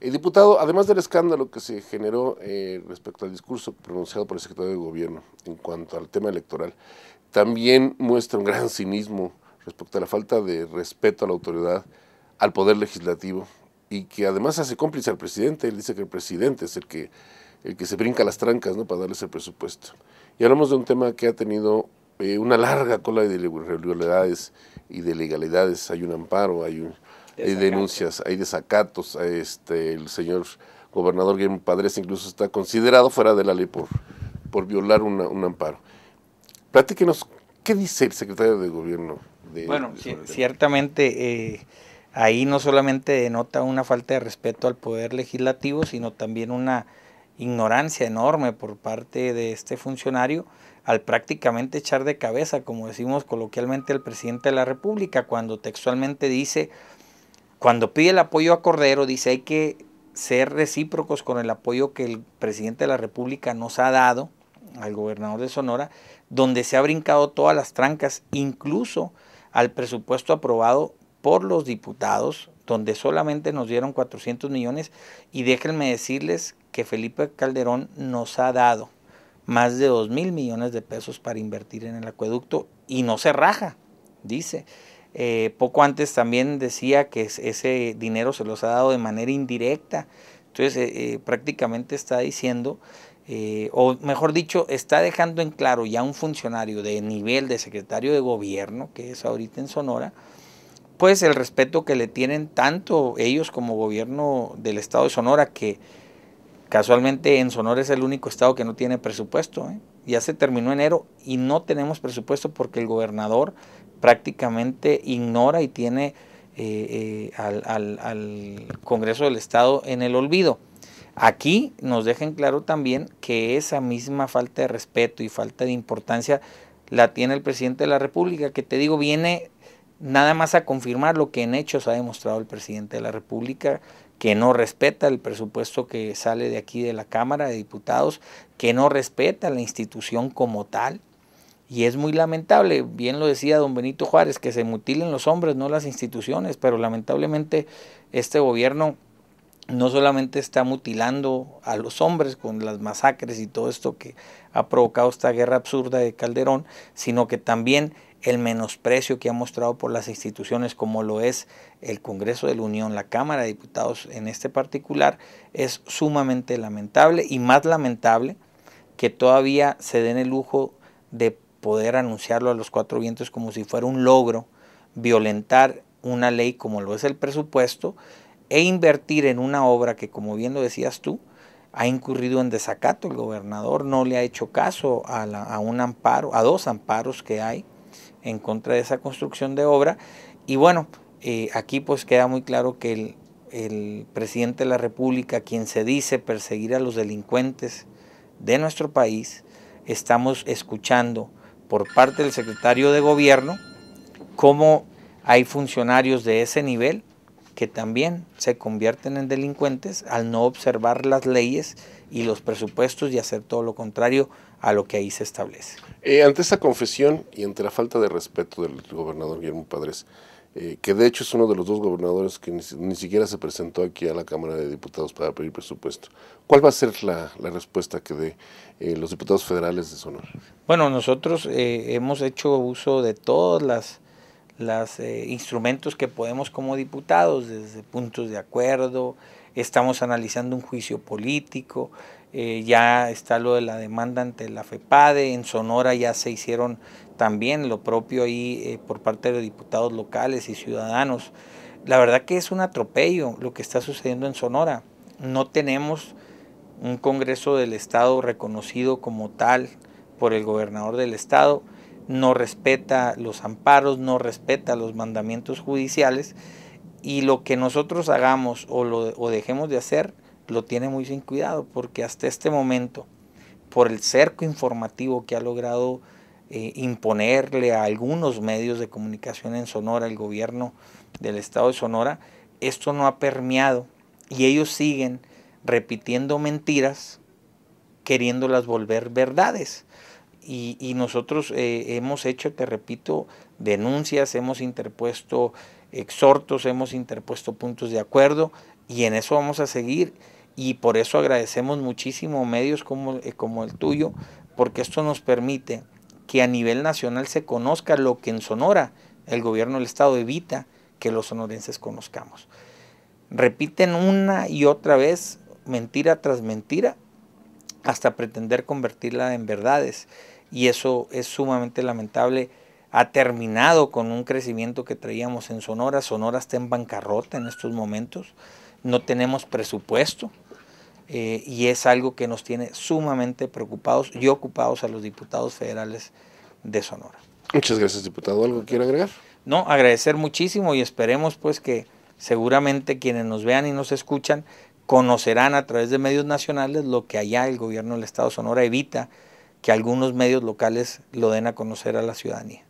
El diputado, además del escándalo que se generó eh, respecto al discurso pronunciado por el secretario de Gobierno en cuanto al tema electoral, también muestra un gran cinismo respecto a la falta de respeto a la autoridad, al poder legislativo, y que además hace cómplice al presidente. Él dice que el presidente es el que, el que se brinca las trancas ¿no? para darles el presupuesto. Y hablamos de un tema que ha tenido eh, una larga cola de irregularidades y de legalidades. Hay un amparo, hay un hay denuncias, hay desacatos. Este, el señor gobernador Guillermo Padres incluso está considerado fuera de la ley por, por violar un amparo. Platíquenos, ¿qué dice el secretario de gobierno? De, bueno, ciertamente eh, ahí no solamente denota una falta de respeto al poder legislativo, sino también una ignorancia enorme por parte de este funcionario al prácticamente echar de cabeza, como decimos coloquialmente, el presidente de la República, cuando textualmente dice cuando pide el apoyo a Cordero, dice hay que ser recíprocos con el apoyo que el presidente de la República nos ha dado al gobernador de Sonora, donde se ha brincado todas las trancas, incluso al presupuesto aprobado por los diputados, donde solamente nos dieron 400 millones. Y déjenme decirles que Felipe Calderón nos ha dado más de 2 mil millones de pesos para invertir en el acueducto y no se raja, dice. Eh, poco antes también decía que ese dinero se los ha dado de manera indirecta. Entonces eh, eh, prácticamente está diciendo, o mejor dicho, está dejando en claro ya un funcionario de nivel de secretario de gobierno, que es ahorita en Sonora, pues el respeto que le tienen tanto ellos como gobierno del estado de Sonora, que casualmente en Sonora es el único estado que no tiene presupuesto. Ya se terminó enero y no tenemos presupuesto porque el gobernador prácticamente ignora y tiene eh, eh, al, Congreso del Estado en el olvido. Aquí nos dejen claro también que esa misma falta de respeto y falta de importancia la tiene el presidente de la República, que te digo, viene nada más a confirmar lo que en hechos ha demostrado el presidente de la República, que no respeta el presupuesto que sale de aquí de la Cámara de Diputados, que no respeta la institución como tal, y es muy lamentable, bien lo decía don Benito Juárez, que se mutilen los hombres, no las instituciones, pero lamentablemente este gobierno no solamente está mutilando a los hombres con las masacres y todo esto que ha provocado esta guerra absurda de Calderón, sino que también el menosprecio que ha mostrado por las instituciones como lo es el Congreso de la Unión, la Cámara de Diputados en este particular, es sumamente lamentable y más lamentable que todavía se den el lujo de poder anunciarlo a los cuatro vientos como si fuera un logro, violentar una ley como lo es el presupuesto e invertir en una obra que, como bien lo decías tú, ha incurrido en desacato. El gobernador no le ha hecho caso a, un amparo, a dos amparos que hay en contra de esa construcción de obra. Y bueno, eh, aquí pues queda muy claro que el, el presidente de la República, quien se dice perseguir a los delincuentes de nuestro país, estamos escuchando por parte del secretario de gobierno, cómo hay funcionarios de ese nivel que también se convierten en delincuentes al no observar las leyes y los presupuestos y hacer todo lo contrario a lo que ahí se establece. Eh, ante esta confesión y ante la falta de respeto del gobernador Guillermo Padres, eh, que de hecho es uno de los dos gobernadores que ni, siquiera se presentó aquí a la Cámara de Diputados para pedir presupuesto. ¿Cuál va a ser la, respuesta que dé eh, los diputados federales de Sonora? Bueno, nosotros eh, hemos hecho uso de todos los instrumentos que podemos como diputados, desde puntos de acuerdo, estamos analizando un juicio político, ya está lo de la demanda ante la FEPADE, en Sonora ya se hicieron también lo propio ahí eh, por parte de los diputados locales y ciudadanos. La verdad que es un atropello lo que está sucediendo en Sonora. No tenemos un Congreso del Estado reconocido como tal por el gobernador del Estado, no respeta los amparos, no respeta los mandamientos judiciales y lo que nosotros hagamos o, lo, o dejemos de hacer lo tiene muy sin cuidado porque hasta este momento, por el cerco informativo que ha logrado eh, imponerle a algunos medios de comunicación en Sonora, el gobierno del estado de Sonora, esto no ha permeado y ellos siguen repitiendo mentiras queriéndolas volver verdades. Y, nosotros eh, hemos hecho, te repito, denuncias, hemos interpuesto exhortos, hemos interpuesto puntos de acuerdo Y en eso vamos a seguir y por eso agradecemos muchísimo medios como, eh, como el tuyo, porque esto nos permite que a nivel nacional se conozca lo que en Sonora el gobierno del estado evita que los sonorenses conozcamos. Repiten una y otra vez, mentira tras mentira, hasta pretender convertirla en verdades. Y eso es sumamente lamentable. Ha terminado con un crecimiento que traíamos en Sonora. Sonora está en bancarrota en estos momentos. No tenemos presupuesto. Eh, y es algo que nos tiene sumamente preocupados y ocupados a los diputados federales de Sonora. Muchas gracias, diputado. ¿Algo quiere agregar? No, agradecer muchísimo y esperemos pues que seguramente quienes nos vean y nos escuchan conocerán a través de medios nacionales lo que allá el gobierno del Estado de Sonora evita que algunos medios locales lo den a conocer a la ciudadanía.